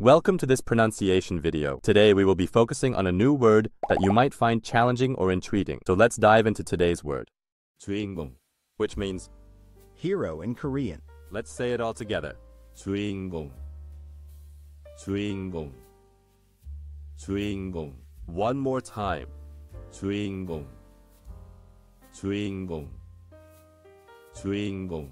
Welcome to this pronunciation video. Today we will be focusing on a new word that you might find challenging or intriguing. So let's dive into today's word. 주인공, which means Hero in Korean. let's say it all together. 주인공. 주인공. 주인공. One more time. 주인공. 주인공. 주인공.